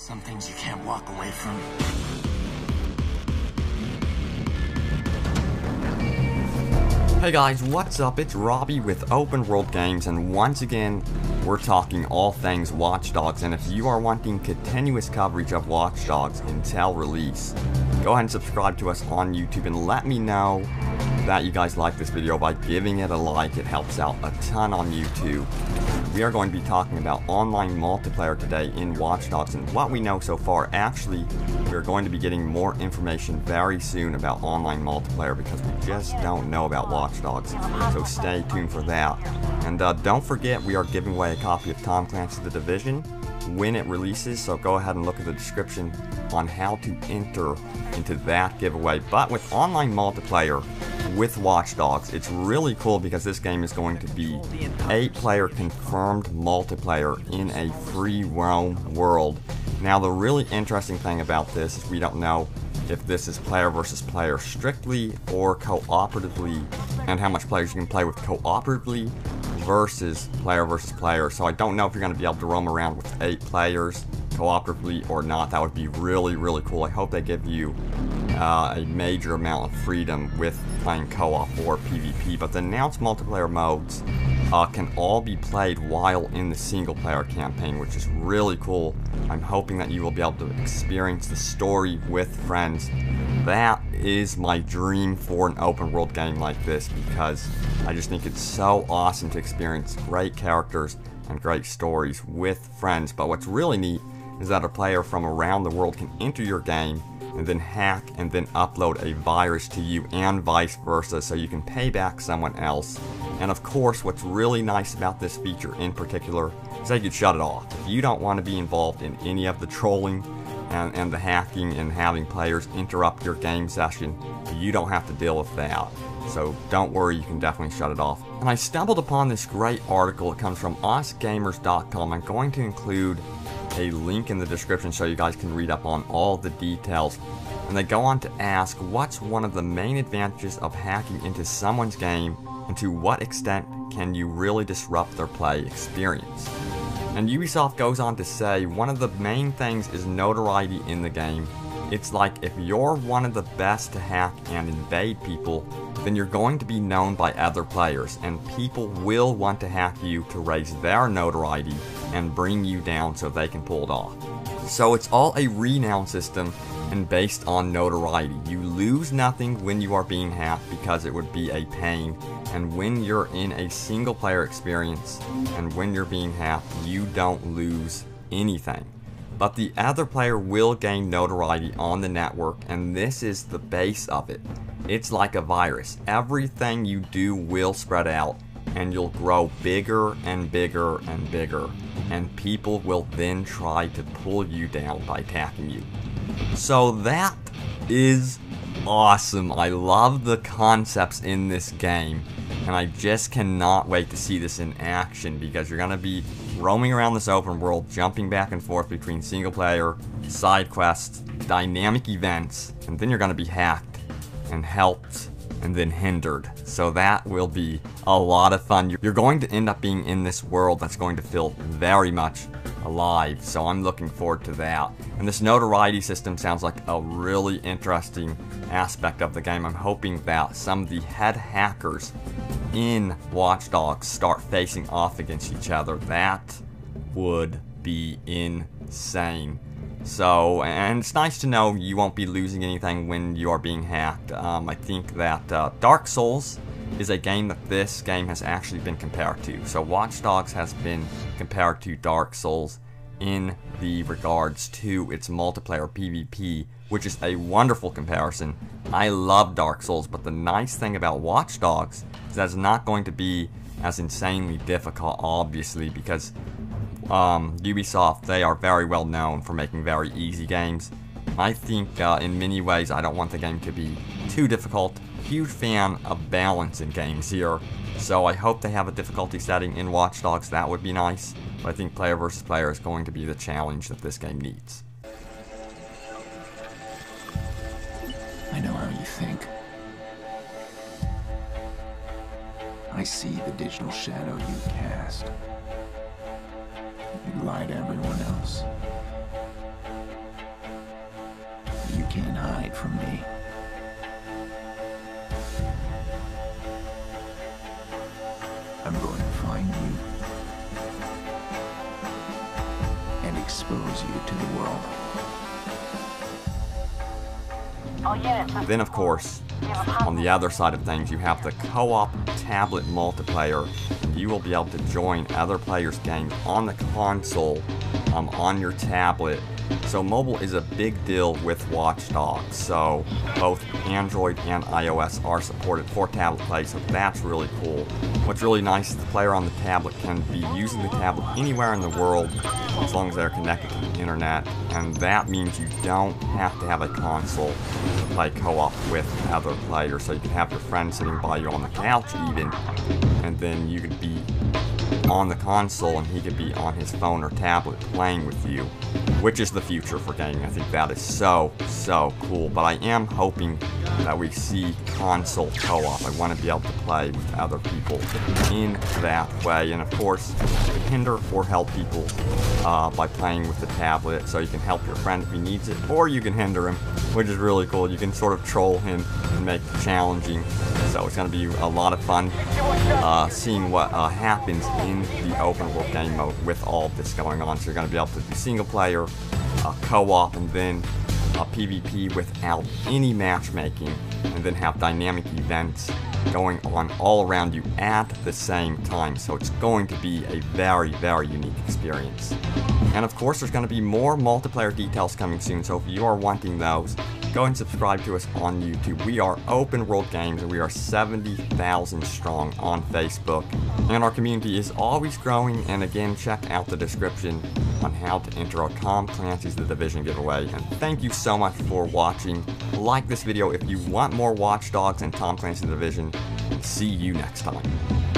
Some things you can't walk away from. Hey guys, what's up? It's Robbie with Open World Games, and once again, we're talking all things Watch Dogs. And if you are wanting continuous coverage of Watch Dogs until release, go ahead and subscribe to us on YouTube and let me know that you guys like this video by giving it a like. It helps out a ton on YouTube. We are going to be talking about online multiplayer today in Watch Dogs, and what we know so far, actually, we're going to be getting more information very soon about online multiplayer because we just don't know about Watch Dogs. So stay tuned for that. And uh, don't forget, we are giving away a copy of Tom Clancy's The Division when it releases, so go ahead and look at the description on how to enter into that giveaway. But with online multiplayer, with Watch Dogs. It's really cool because this game is going to be 8 player confirmed multiplayer in a free roam world. Now the really interesting thing about this is we don't know if this is player versus player strictly or cooperatively and how much players you can play with cooperatively versus player versus player. So I don't know if you're going to be able to roam around with 8 players cooperatively or not. That would be really, really cool. I hope they give you uh, a major amount of freedom with playing co-op or PvP, but the announced multiplayer modes uh, can all be played while in the single player campaign, which is really cool. I'm hoping that you will be able to experience the story with friends. That is my dream for an open world game like this because I just think it's so awesome to experience great characters and great stories with friends. But what's really neat is that a player from around the world can enter your game and then hack and then upload a virus to you and vice versa so you can pay back someone else. And of course, what's really nice about this feature in particular is that you can shut it off. If you don't want to be involved in any of the trolling and, and the hacking and having players interrupt your game session, you don't have to deal with that. So don't worry, you can definitely shut it off. And I stumbled upon this great article. It comes from usgamers.com. I'm going to include a link in the description so you guys can read up on all the details. And they go on to ask what's one of the main advantages of hacking into someone's game and to what extent can you really disrupt their play experience. And Ubisoft goes on to say one of the main things is notoriety in the game. It's like if you're one of the best to hack and invade people, then you're going to be known by other players, and people will want to hack you to raise their notoriety and bring you down so they can pull it off. So it's all a renown system and based on notoriety. You lose nothing when you are being hacked because it would be a pain, and when you're in a single player experience and when you're being hacked, you don't lose anything. But the other player will gain notoriety on the network, and this is the base of it. It's like a virus. Everything you do will spread out, and you'll grow bigger and bigger and bigger and people will then try to pull you down by attacking you. So that is awesome. I love the concepts in this game, and I just cannot wait to see this in action because you're going to be roaming around this open world, jumping back and forth between single player, side quests, dynamic events, and then you're going to be hacked and helped and then hindered. So that will be a lot of fun. You're going to end up being in this world that's going to feel very much alive. So I'm looking forward to that. And this notoriety system sounds like a really interesting aspect of the game. I'm hoping that some of the head hackers in Watch Dogs start facing off against each other. That would be insane. So, and it's nice to know you won't be losing anything when you are being hacked. Um, I think that uh, Dark Souls is a game that this game has actually been compared to. So Watch Dogs has been compared to Dark Souls in the regards to its multiplayer PvP, which is a wonderful comparison. I love Dark Souls, but the nice thing about Watch Dogs is that it's not going to be as insanely difficult, obviously, because um, Ubisoft, they are very well known for making very easy games. I think uh, in many ways I don't want the game to be too difficult. Huge fan of balance in games here, so I hope they have a difficulty setting in Watch Dogs, that would be nice. But I think player versus player is going to be the challenge that this game needs. I know how you think. I see the digital shadow you cast. You lie to everyone else. You can't hide from me. I'm going to find you and expose you to the world. Then, of course, on the other side of things, you have the co-op tablet multiplayer. You will be able to join other players' games on the console, um, on your tablet. So mobile is a big deal with Watch Dogs. So both Android and iOS are supported for tablet play, so that's really cool. What's really nice is the player on the tablet can be using the tablet anywhere in the world as long as they're connected to the internet, and that means you don't have to have a console to play co-op with other players. So you can have your friend sitting by you on the couch even, and then you could be on the console and he could be on his phone or tablet playing with you, which is the future for gaming. I think that is so, so cool. But I am hoping that we see console co-op. I want to be able to play with other people in that way. And of course, you can hinder or help people uh, by playing with the tablet. So you can help your friend if he needs it, or you can hinder him, which is really cool. You can sort of troll him and make it challenging. So it's going to be a lot of fun uh, seeing what uh, happens in the open world game mode with all of this going on. So you're going to be able to do single player, uh, co-op, and then a PvP without any matchmaking, and then have dynamic events going on all around you at the same time. So it's going to be a very, very unique experience. And of course, there's going to be more multiplayer details coming soon. So if you are wanting those, go and subscribe to us on YouTube. We are Open World Games and we are 70,000 strong on Facebook. And our community is always growing. And again, check out the description on how to enter our Tom Clancy's The Division giveaway. And thank you so much for watching. Like this video if you want more Watch Dogs and Tom Clancy's The Division. See you next time.